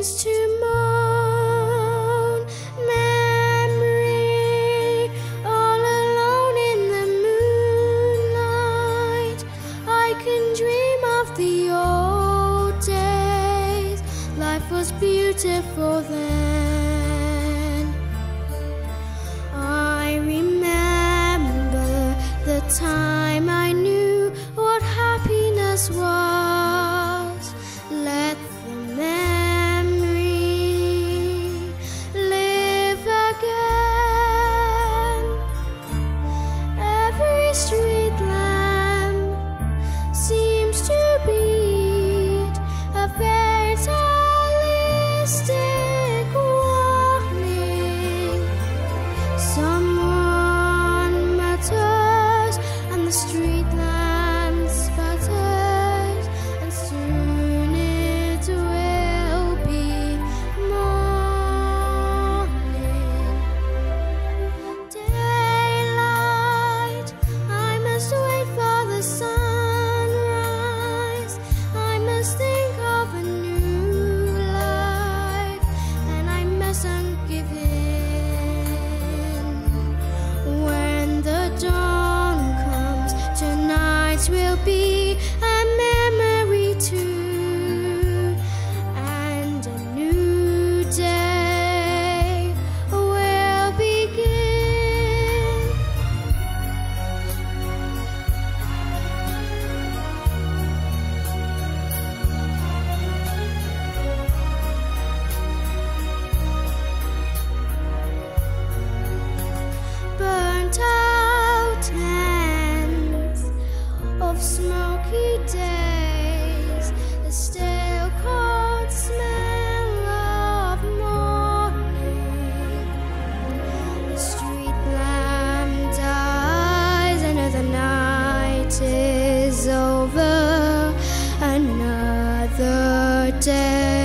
to moan. Memory, all alone in the moonlight. I can dream of the old days. Life was beautiful then. Every day.